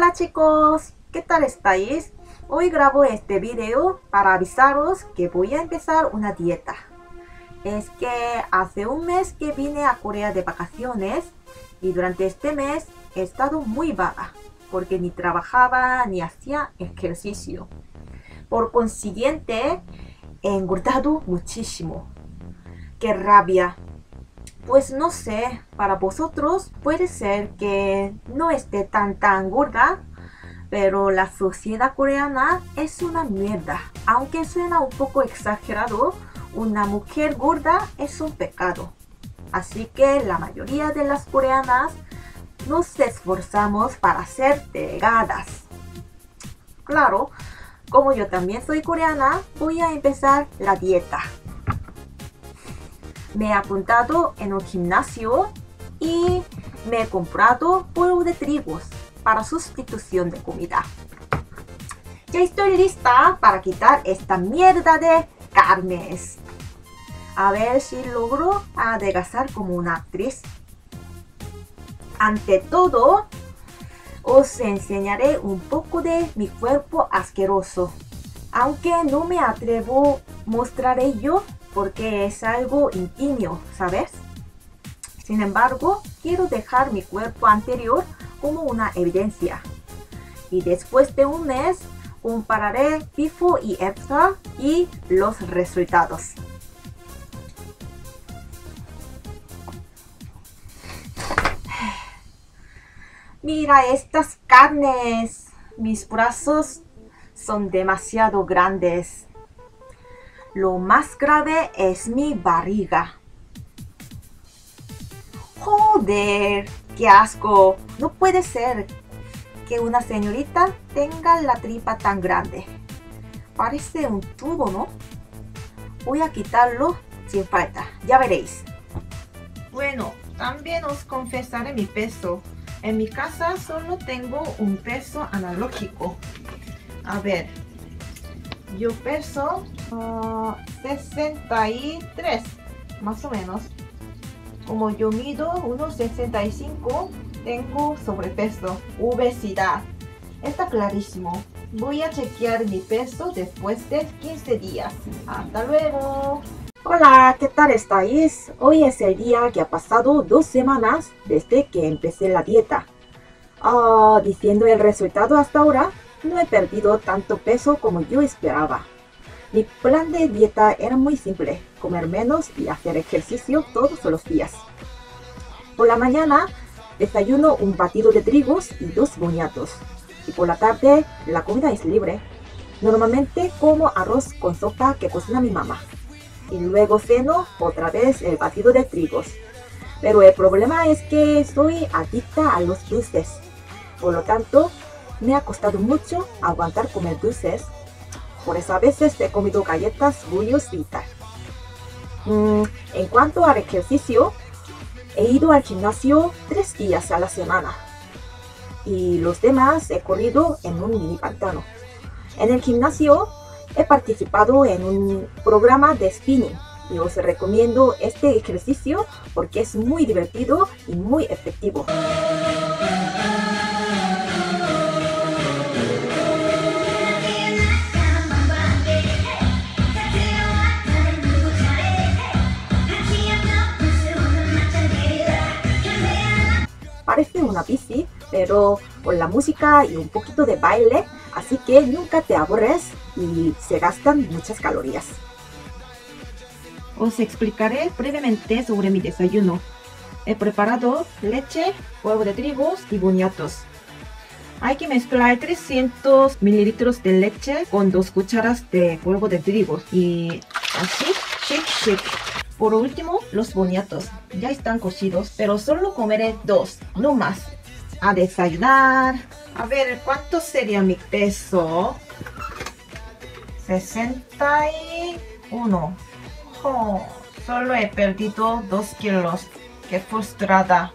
Hola chicos, ¿qué tal estáis? Hoy grabo este video para avisaros que voy a empezar una dieta. Es que hace un mes que vine a Corea de vacaciones y durante este mes he estado muy vaga porque ni trabajaba ni hacía ejercicio. Por consiguiente, he engordado muchísimo. ¡Qué rabia! Pues no sé, para vosotros puede ser que no esté tan tan gorda, pero la sociedad coreana es una mierda. Aunque suena un poco exagerado, una mujer gorda es un pecado. Así que la mayoría de las coreanas nos esforzamos para ser delgadas. Claro, como yo también soy coreana, voy a empezar la dieta. Me he apuntado en un gimnasio y me he comprado polvo de trigos para sustitución de comida. Ya estoy lista para quitar esta mierda de carnes. A ver si logro adelgazar como una actriz. Ante todo, os enseñaré un poco de mi cuerpo asqueroso. Aunque no me atrevo a mostrar ello porque es algo íntimo, ¿sabes? Sin embargo, quiero dejar mi cuerpo anterior como una evidencia. Y después de un mes, compararé before y after y los resultados. Mira estas carnes. Mis brazos son demasiado grandes. Lo más grave es mi barriga. Joder, qué asco. No puede ser que una señorita tenga la tripa tan grande. Parece un tubo, ¿no? Voy a quitarlo sin falta. Ya veréis. Bueno, también os confesaré mi peso. En mi casa solo tengo un peso analógico. A ver, yo peso 63, más o menos. Como yo mido unos 65, tengo sobrepeso, obesidad. Está clarísimo. Voy a chequear mi peso después de 15 días. Hasta luego. Hola, ¿qué tal estáis? Hoy es el día que ha pasado dos semanas desde que empecé la dieta. Ah, diciendo el resultado hasta ahora, no he perdido tanto peso como yo esperaba. Mi plan de dieta era muy simple, comer menos y hacer ejercicio todos los días. Por la mañana desayuno un batido de trigos y dos boniatos. Y por la tarde la comida es libre. Normalmente como arroz con sopa que cocina mi mamá y luego ceno otra vez el batido de trigos. Pero el problema es que soy adicta a los dulces. Por lo tanto, me ha costado mucho aguantar comer dulces. Por eso a veces he comido galletas, bullios y tal. Mm, en cuanto al ejercicio, he ido al gimnasio tres días a la semana. Y los demás he corrido en un mini pantano. En el gimnasio He participado en un programa de spinning y os recomiendo este ejercicio porque es muy divertido y muy efectivo. Una bici, pero con la música y un poquito de baile, así que nunca te aburres y se gastan muchas calorías. Os explicaré brevemente sobre mi desayuno. He preparado leche, huevo de trigo y boniatos. Hay que mezclar 300 mililitros de leche con dos cucharas de polvo de trigo y así, shake, shake. Por último, los boniatos. Ya están cocidos, pero solo comeré dos, no más. A desayunar. A ver, ¿cuánto sería mi peso? 61. solo he perdido 2 kilos. Qué frustrada.